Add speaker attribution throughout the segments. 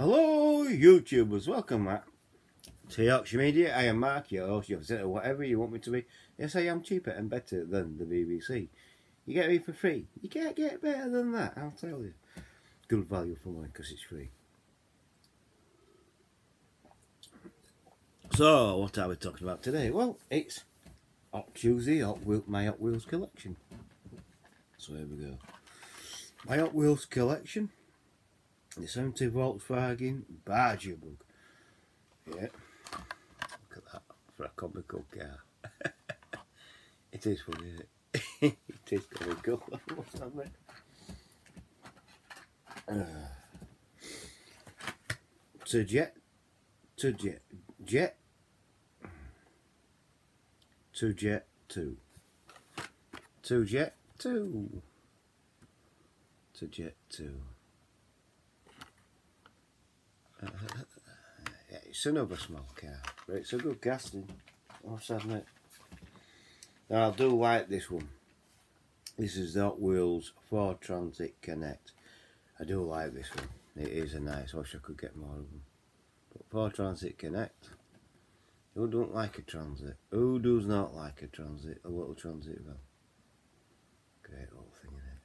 Speaker 1: Hello, YouTubers. Welcome back to Yorkshire Media. I am Mark, your host, your visitor, whatever you want me to be. Yes, I am cheaper and better than the BBC. You get me for free. You can't get better than that, I'll tell you. Good value for money because it's free. So, what are we talking about today? Well, it's Hot Tuesday, Hot Wheel, my Hot Wheels collection. So here we go. My Hot Wheels collection the 70 Volkswagen Baja Bug. Yeah, look at that for a comical car. it is funny, isn't it? it is comical. What's that mean? To jet, to jet, jet, to jet two, to jet two, to jet two. Uh, yeah, it's another small car, but it's a good casting, I must admit. Now, I do like this one. This is the Hot Wheels Ford Transit Connect. I do like this one. It is a nice, I wish I could get more of them. But Ford Transit Connect. Who don't like a transit? Who does not like a transit? A little transit van. Great little thing in it.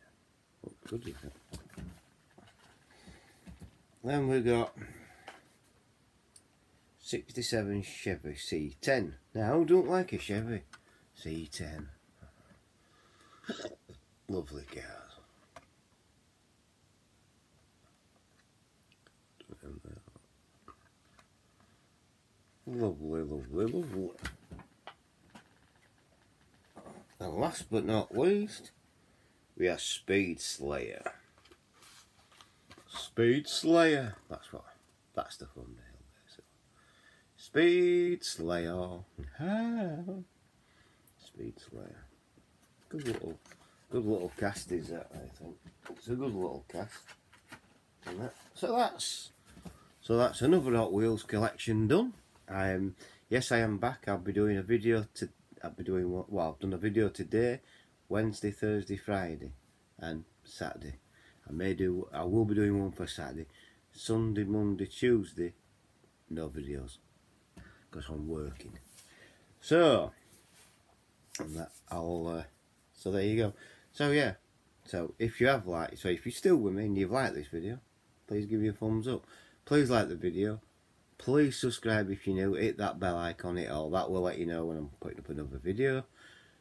Speaker 1: Looks good, isn't it? Then we got 67 Chevy C10. Now, don't like a Chevy C10? Lovely cars. Lovely, lovely, lovely. And last but not least, we have Speed Slayer. Speed Slayer. That's what. That's the fun thumbnail. Speed Slayer. Speed Slayer. Good little, good little cast is that? I think it's a good little cast. That. So that's, so that's another Hot Wheels collection done. Um, yes, I am back. I'll be doing a video to. I'll be doing what? Well, I've done a video today, Wednesday, Thursday, Friday, and Saturday. I may do. I will be doing one for Saturday, Sunday, Monday, Tuesday. No videos because I'm working. So, that I'll, uh, so there you go. So yeah, so if you have liked, so if you're still with me and you've liked this video, please give me a thumbs up. Please like the video. Please subscribe if you're new. Hit that bell icon, it all. That will let you know when I'm putting up another video.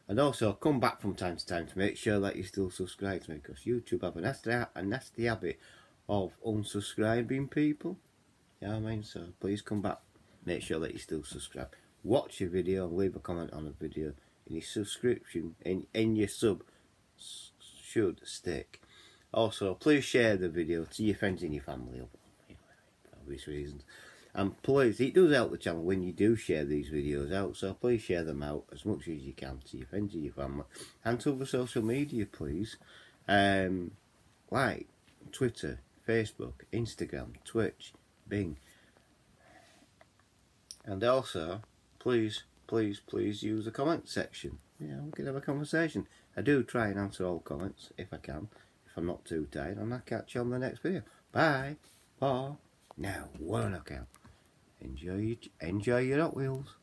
Speaker 1: And also, come back from time to time to make sure that you still subscribe to me because YouTube have a nasty, a nasty habit of unsubscribing people. Yeah, you know I mean? So please come back make sure that you still subscribe. Watch your video, leave a comment on the video, and your subscription and, and your sub should stick. Also, please share the video to your friends and your family, for obvious reasons. And please, it does help the channel when you do share these videos out, so please share them out as much as you can to your friends and your family. And to other social media, please. Um, like Twitter, Facebook, Instagram, Twitch, Bing. And also, please, please, please use the comment section. Yeah, we can have a conversation. I do try and answer all comments if I can, if I'm not too tired, and I'll catch you on the next video. Bye. Bye. Now, one knockout. Enjoy, your, enjoy your Hot Wheels.